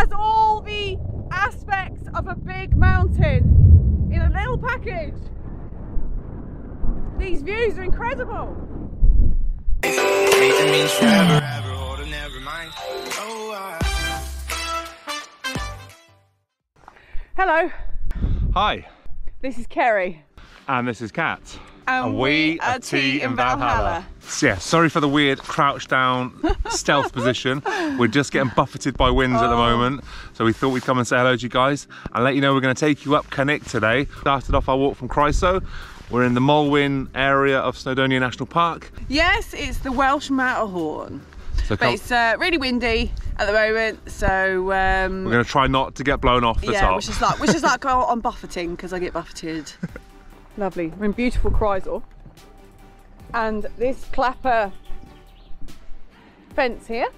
has all the aspects of a big mountain in a little package. These views are incredible. Anything means forever, ever, or never mind. Oh, I. Hello, Hi, this is Ceri. and this is Kat. And we are Tea in Valhalla. Yeah, sorry for the weird crouch down stealth position. We're just getting buffeted by winds at the Oh. moment, so we thought we'd come and say hello to you guys and let you know we're going to take you up Cnicht today. Started off our walk from Croesor. We're in the Moelwyn area of Snowdonia National Park. Yes, it's the Welsh Matterhorn, So but it's uh, really windy at the moment. So um, we're going to try not to get blown off the yeah, top. which is like which is like oh, I'm buffeting because I get buffeted. Lovely. We're in beautiful Croesor, and this clapper fence here.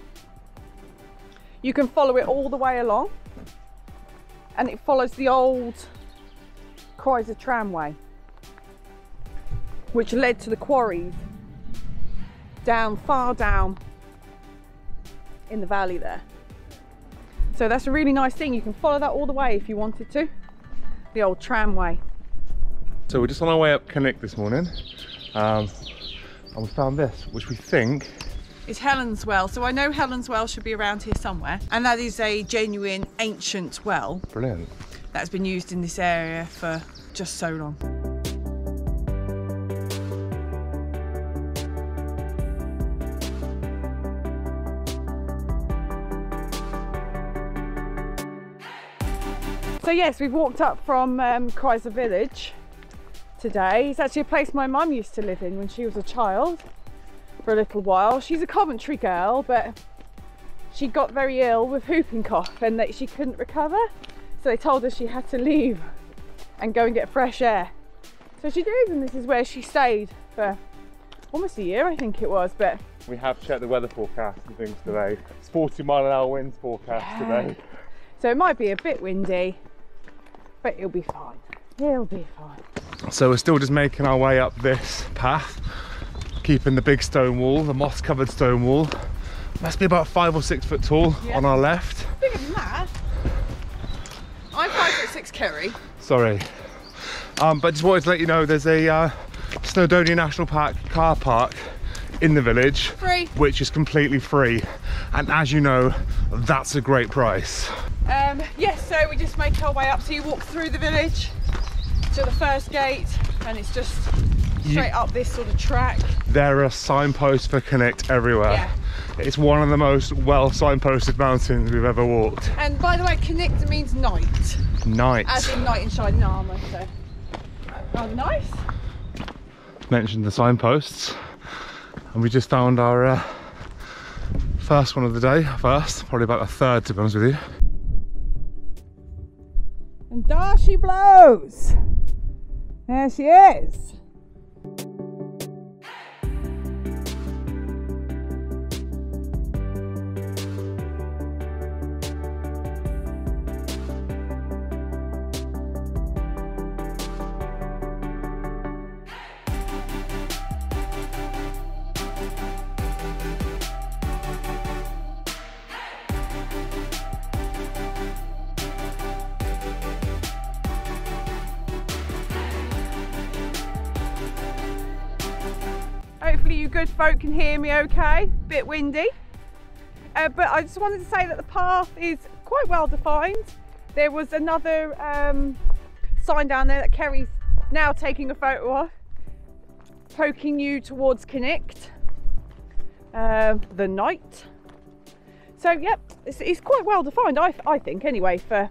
You can follow it all the way along, and it follows the old Croesor tramway, which led to the quarries down far down in the valley there. So that's a really nice thing. You can follow that all the way if you wanted to. The old tramway. So we're just on our way up Cnicht this morning, um, and we found this, which we think is Helen's Well. So I know Helen's Well should be around here somewhere. And that is a genuine ancient well brilliant. that's been used in this area for just so long. So yes, we've walked up from um, Village today. It's actually a place my mum used to live in when she was a child for a little while. She's a Coventry girl, but she got very ill with whooping cough and that she couldn't recover. So they told her she had to leave and go and get fresh air. So she did, and this is where she stayed for almost a year, I think it was. But We have checked the weather forecast and things today. It's 40 mile an hour winds forecast today. so it might be a bit windy, but it'll be fine. It'll be fine. So we're still just making our way up this path, keeping the big stone wall, the moss covered stone wall. Must be about five or six foot tall Yeah. on our left. Bigger than that. I'm five foot six, Ceri. Sorry. Um, but just wanted to let you know there's a uh, Snowdonia National Park car park in the village, Free. which is completely free. And as you know, that's a great price. Um, yes, so we just make our way up. So you walk through the village to the first gate, and it's just straight up this sort of track. There are signposts for Cnicht everywhere. Yeah. It's one of the most well signposted mountains we've ever walked. And by the way, Cnicht means knight, Knight. as in knight in shining armour. So, oh, nice. mentioned the signposts and we just found our uh, first one of the day first probably about a third to be honest with you And there she blows. There she is. Hopefully you good folk can hear me okay. Bit windy. Uh, but I just wanted to say that the path is quite well defined. There was another um, sign down there that Ceri's now taking a photo of, poking you towards Cnicht, uh, the knight. So yep, it's, it's quite well defined, I, I think, anyway, for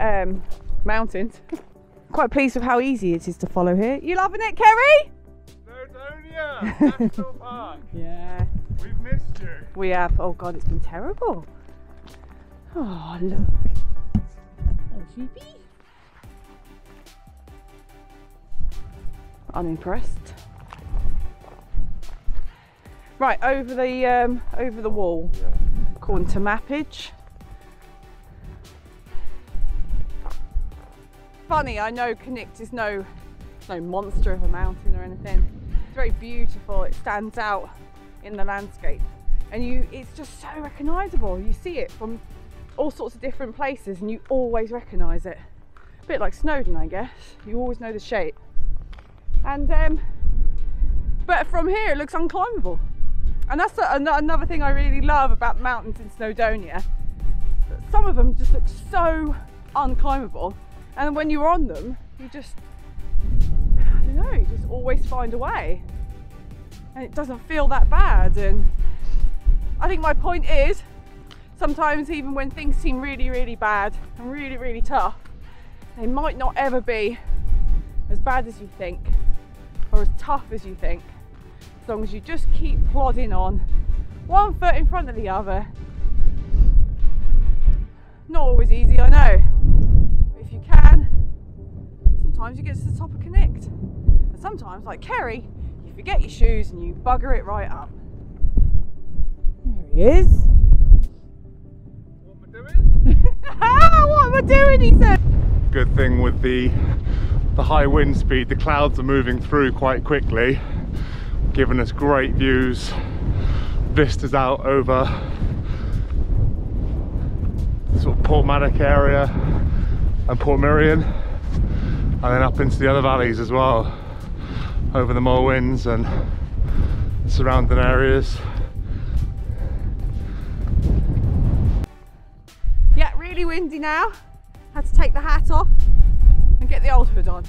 um, mountains. quite pleased with how easy it is to follow here. You loving it, Ceri? Snowdonia National Park Yeah. we've missed you We have. Oh God, it's been terrible. Oh look. Oh sheepy. Unimpressed. Right over the um, over the wall, according to mappage. Funny, I know Cnicht is no no monster of a mountain or anything. It's very beautiful. It stands out in the landscape and you it's just so recognizable you see it from all sorts of different places and you always recognise it. A bit like Snowdon, I guess. You always know the shape. And um, but from here it looks unclimbable. And that's a, an- another thing I really love about mountains in Snowdonia. Some of them just look so unclimbable, and when you're on them, you just know, you just always find a way, and it doesn't feel that bad. And I think my point is, sometimes even when things seem really, really bad and really, really tough, they might not ever be as bad as you think or as tough as you think, as long as you just keep plodding on, one foot in front of the other. Not always easy, I know, but if you can, sometimes you get to the top of Cnicht. And sometimes, like Ceri, you forget your shoes and you bugger it right up. There he is. What am I doing? What am I doing? He said. Good thing with the the high wind speed, the clouds are moving through quite quickly, giving us great views, vistas out over the sort of Porthmadog area and Portmeirion, and then up into the other valleys as well, over the Moelwyns and surrounding areas. Yeah, really windy now. Had to take the hat off and get the old hood on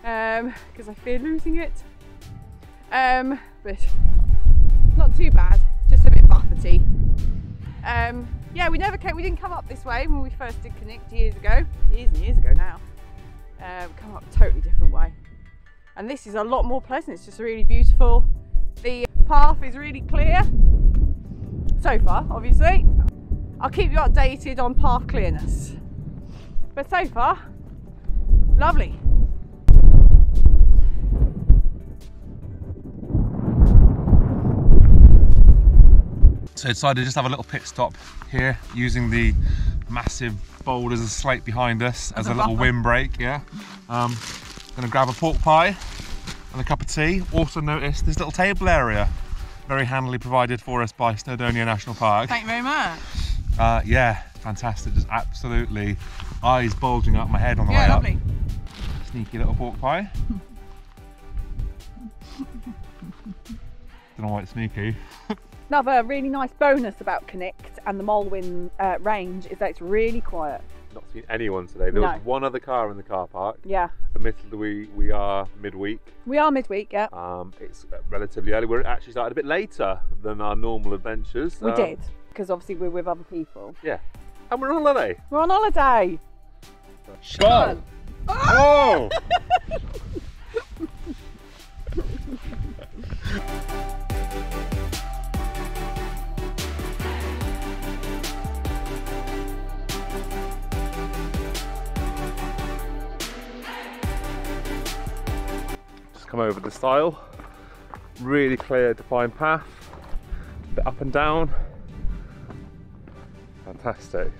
because I fear losing it. Um, but not too bad, just a bit buffety. Um, yeah, we never came, we didn't come up this way when we first did Cnicht years ago, years and years ago now. We come up a totally different way. And this is a lot more pleasant, it's just really beautiful. The path is really clear so far, obviously. I'll keep you updated on path clearness. But so far, lovely. So I decided to just have a little pit stop here using the massive boulders of slate behind us as a little windbreak, yeah. Um, gonna grab a pork pie and a cup of tea. Also notice this little table area, very handily provided for us by Snowdonia National Park. Thank you very much. Uh, yeah, fantastic, just absolutely eyes bulging out my head on the way Yeah, up. lovely. Sneaky little pork pie. Don't know why it's sneaky. Another really nice bonus about Cnicht and the Moelwyn uh, range is that it's really quiet. Not seen anyone today. There No. was one other car in the car park. Yeah, Admittedly, we, we are midweek. we are midweek, yeah. Um, it's relatively early. We're actually started a bit later than our normal adventures. We Um, did, because obviously we're with other people. Yeah. And we're on holiday. We're on holiday. Whoa! Oh! come over the stile. Really clear, defined path. Bit up and down. Fantastic.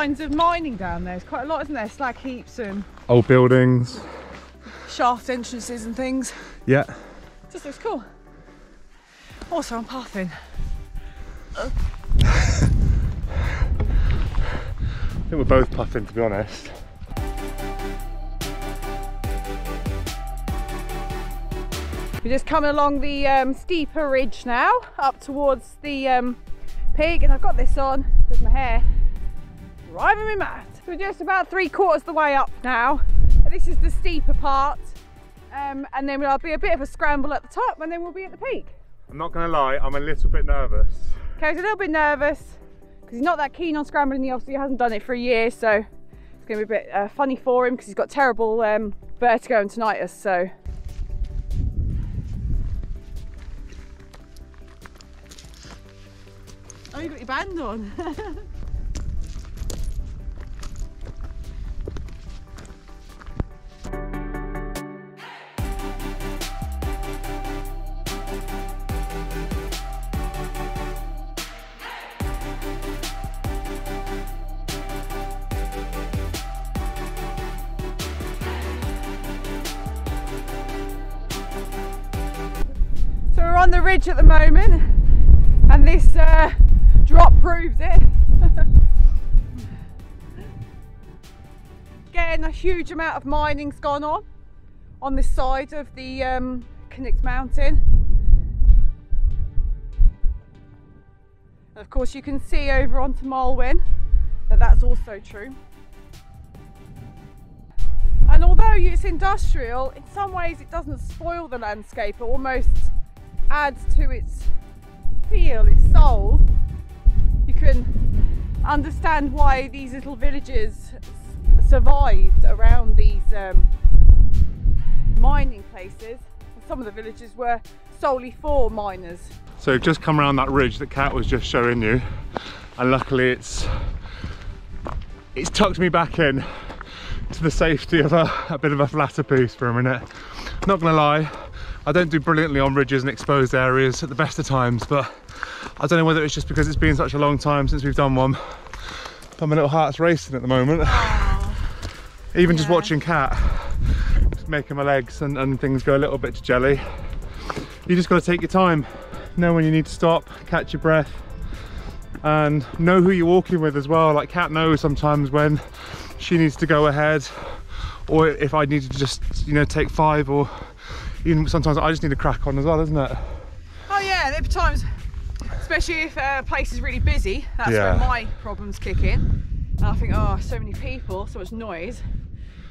Signs of mining down there. There's quite a lot, isn't there? Slag heaps and Old buildings. shaft entrances and things. Yeah. Just looks cool. Also, I'm pathing. I think we're both puffing to be honest. We're just coming along the um, steeper ridge now, up towards the um, peak, and I've got this on because my hair driving me mad. We're just about three quarters the way up now. And this is the steeper part, um, and then there'll be a bit of a scramble at the top, and then we'll be at the peak. I'm not gonna lie, I'm a little bit nervous. Ceri's a little bit nervous because he's not that keen on scrambling. He obviously he hasn't done it for a year, so it's going to be a bit uh, funny for him because he's got terrible um, vertigo and tinnitus. So Oh, you got your band on. on the ridge at the moment, and this uh, drop proves it. Again, a huge amount of mining's gone on on this side of the um, Mountain. And of course, you can see over onto Moelwyn that that's also true. And although it's industrial, in some ways it doesn't spoil the landscape, it almost adds to its feel, its soul. You can understand why these little villages survived around these um, mining places. Some of the villages were solely for miners. So we've just come around that ridge that Kat was just showing you, and luckily it's it's tucked me back in to the safety of a, a bit of a flatter piece for a minute. Not gonna lie, I don't do brilliantly on ridges and exposed areas at the best of times, but I don't know whether it's just because it's been such a long time since we've done one. But my little heart's racing at the moment. Even just watching Kat, just making my legs and, and things go a little bit to jelly. You just got to take your time, know when you need to stop, catch your breath, and know who you're walking with as well. Like Kat knows sometimes when she needs to go ahead, or if I need to just, you know, take five, or even sometimes I just need to crack on as well, isn't it? Oh yeah, there are times, especially if uh, a place is really busy, that's Yeah. where my problems kick in. And I think, oh, so many people, so much noise.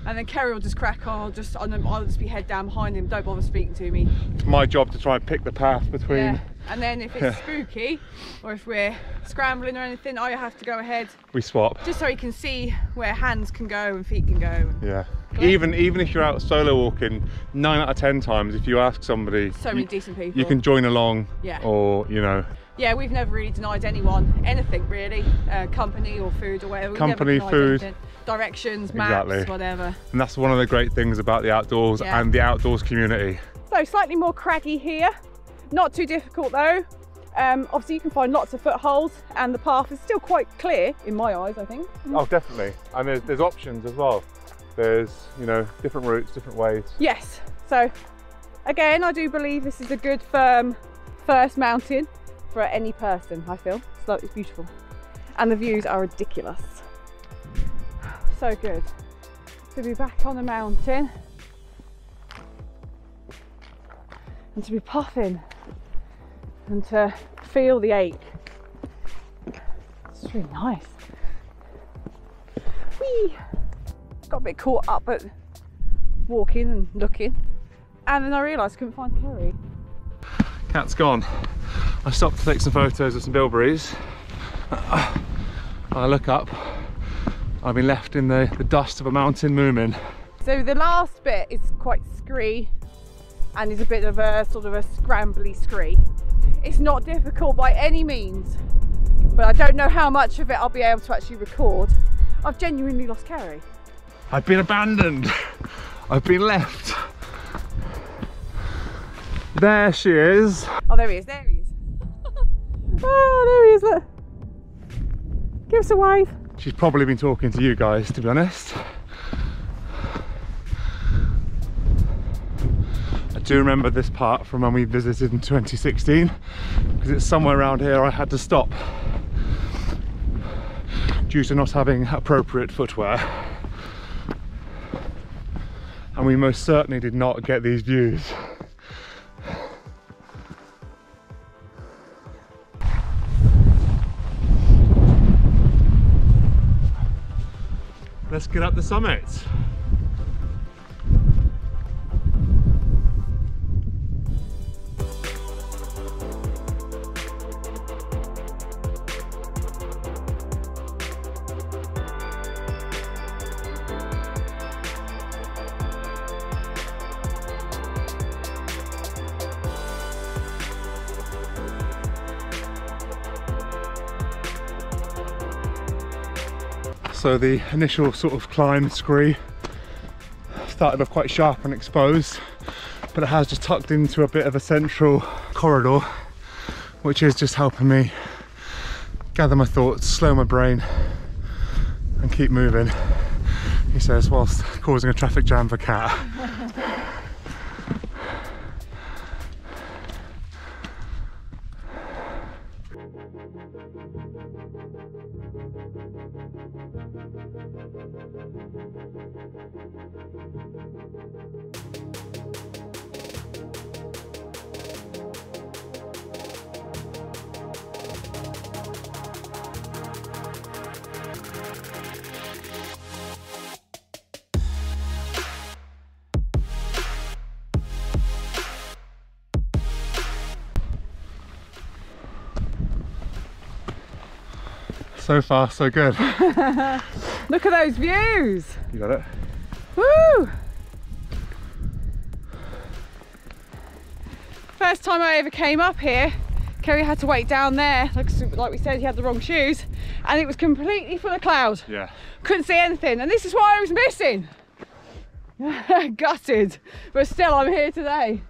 And then Ceri will just crack on, I'll just, I'll just be head down behind him, don't bother speaking to me. It's my job to try and pick the path between. Yeah. And then if it's Yeah. spooky, or if we're scrambling or anything, I have to go ahead, We swap. just so he can see where hands can go and feet can go. Yeah. Even even if you're out solo walking, nine out of ten times, if you ask somebody, So many you, decent people. you can join along. Yeah. Or you know, Yeah, we've never really denied anyone anything really, uh, company or food or whatever. Company, food. anything. directions, maps, Exactly. whatever. and that's one of the great things about the outdoors Yeah. and the outdoors community. So slightly more craggy here, not too difficult though. Um, obviously you can find lots of footholds and the path is still quite clear in my eyes I think. Oh, definitely. And there's there's options as well. There's you know different routes, different ways. Yes, so again I do believe this is a good firm first mountain for any person I feel. So it's beautiful and the views are ridiculous. So good to be back on the mountain and to be puffing and to feel the ache. It's really nice. Whee! Got a bit caught up at walking and looking and then I realised I couldn't find Ceri. Kat's gone. I stopped to take some photos of some bilberries. I look up. I've been left in the, the dust of a mountain moomin. So the last bit is quite scree and is a bit of a sort of a scrambly scree. It's not difficult by any means, but I don't know how much of it I'll be able to actually record. I've genuinely lost Ceri. I've been abandoned. I've been left. There she is. Oh, there he is, there he is. oh, there he is, look. Give us a wave. She's probably been talking to you guys, to be honest. Do remember this part from when we visited in 2016 because it's somewhere around here I had to stop due to not having appropriate footwear. And we most certainly did not get these views. Let's get up the summit. So the initial sort of climb scree started off quite sharp and exposed, but it has just tucked into a bit of a central corridor, which is just helping me gather my thoughts, slow my brain, and keep moving. He says, whilst causing a traffic jam for Kat. So far, so good. Look at those views. You got it? Woo! First time I ever came up here, Ceri had to wait down there, like, like we said, he had the wrong shoes, and it was completely full of cloud. Yeah. Couldn't see anything, and this is what I was missing. Gutted, but still I'm here today.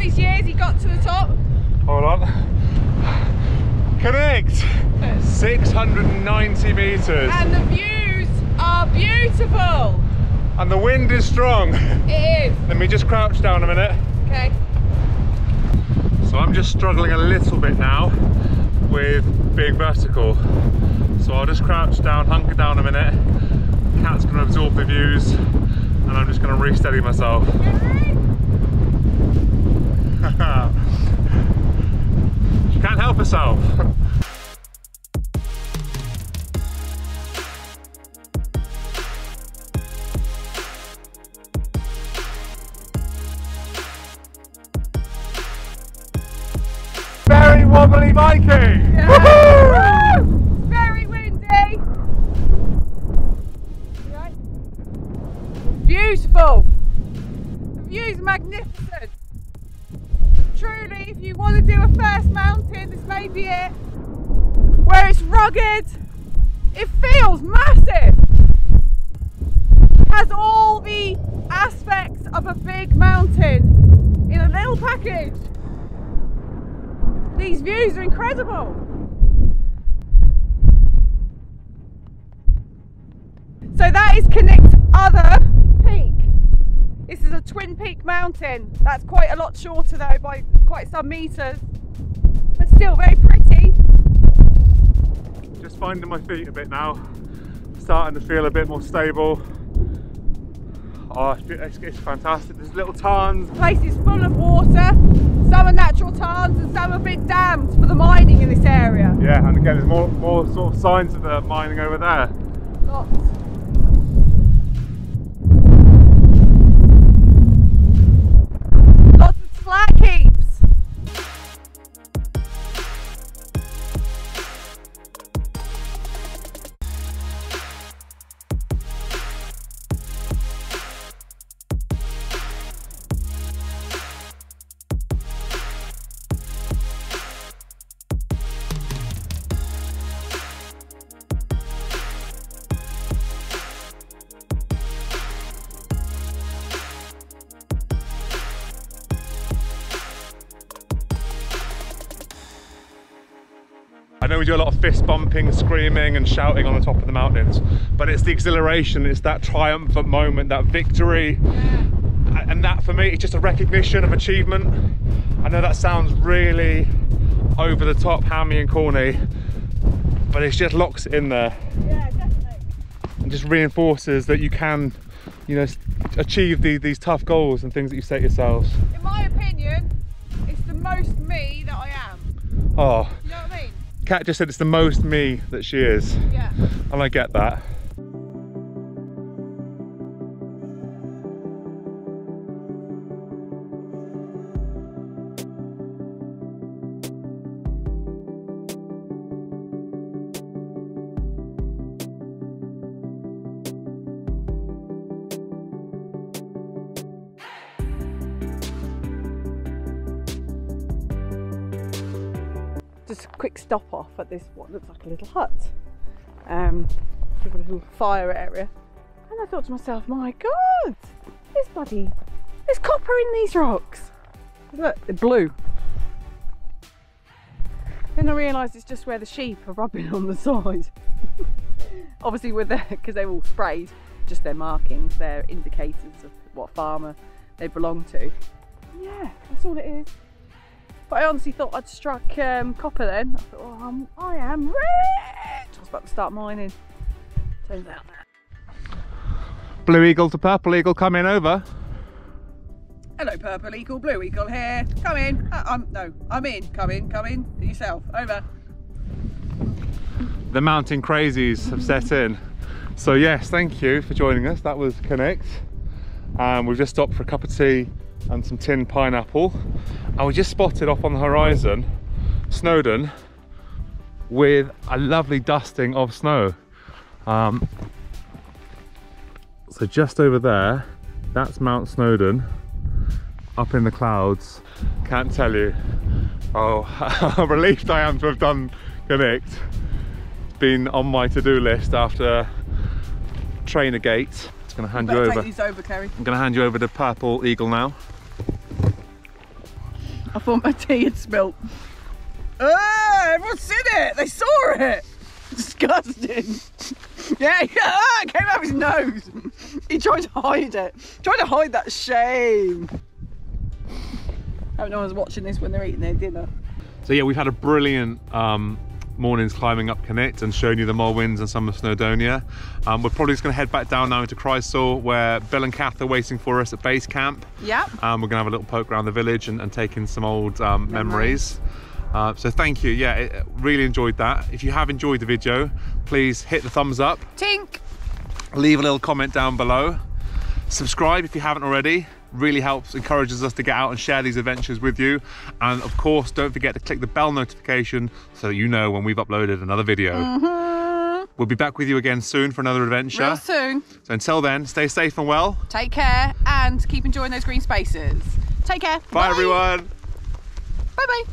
These years, he got to the top. Hold on. Cnicht! 690 metres. And the views are beautiful. And the wind is strong. It is. Let me just crouch down a minute. Okay. So I'm just struggling a little bit now with big vertical. So I'll just crouch down, hunker down a minute. Kat's gonna absorb the views and I'm just gonna re-steady myself. She can't help herself. Very wobbly biking! Woo! Very windy. Right? Beautiful. The views magnificent. If you want to do a first mountain, this may be it. Where it's rugged, it feels massive. Has all the aspects of a big mountain in a little package. These views are incredible. So that is Cnicht Other. Twin peak mountain. That's quite a lot shorter though by quite some meters, but still very pretty. Just finding my feet a bit now. Starting to feel a bit more stable. Oh, it's, it's, fantastic. There's little tarns. The place is full of water. Some are natural tarns and some have been dammed for the mining in this area. Yeah, and again, there's more, more sort of signs of the mining over there. Lots we do a lot of fist bumping, screaming and shouting on the top of the mountains, but it's the exhilaration, it's that triumphant moment, that victory. And that for me, it's just a recognition of achievement. I know that sounds really over the top, hammy and corny, but it just locks it in there Yeah, definitely. and just reinforces that you can, you know, achieve the, these tough goals and things that you set yourselves. In my opinion, it's the most me that I am. Oh, Kat just said it's the most me that she is, Yeah. and I get that. A this what looks like a little hut. um, sort of little fire area. And I thought to myself, my God, there's bloody, there's copper in these rocks. Look, they're blue. Then I realised it's just where the sheep are rubbing on the side. Obviously, with their because they're all sprayed, just their markings, they're indicators of what farmer they belong to. Yeah, that's all it is. But I honestly thought I'd struck um, copper then. I thought, oh, I'm, I am rich. I was about to start mining. Turns out. Blue eagle to purple eagle coming over. Hello, purple eagle, blue eagle here. Come in. Uh, I'm no, I'm in. Come in, come in. Yourself. Over. The mountain crazies have set in. So yes, thank you for joining us. That was Cnicht. Um, we've just stopped for a cup of tea and some tin pineapple. And we just spotted off on the horizon Snowdon with a lovely dusting of snow. Um, so just over there, that's Mount Snowdon up in the clouds. Can't tell you oh how relieved I am to have done Cnicht. Been on my to-do list after Trainer Gate. Just gonna hand you Better over. over, Ceri. I'm gonna hand you over to Purple Eagle now. I thought my tea had spilt. Ah, everyone's seen it. They saw it. Disgusting. Yeah, yeah, it came out of his nose. He tried to hide it. Tried to hide that shame. I hope no one's watching this when they're eating their dinner. So yeah, we've had a brilliant um, mornings climbing up Cnicht and showing you the Moelwyns and some of Snowdonia. Um, we're probably just going to head back down now into Croesor where Bill and Kath are waiting for us at base camp. Yep. Um, we're going to have a little poke around the village and, and take in some old um, memories. Uh, so thank you. Yeah, it, really enjoyed that. If you have enjoyed the video, please hit the thumbs up, Tink. leave a little comment down below. Subscribe if you haven't already. Really helps, encourages us to get out and share these adventures with you. And of course, don't forget to click the bell notification so that you know when we've uploaded another video. Mm-hmm. We'll be back with you again soon for another adventure. Real soon. So until then, stay safe and well. Take care and keep enjoying those green spaces. Take care. Bye, everyone. Bye bye.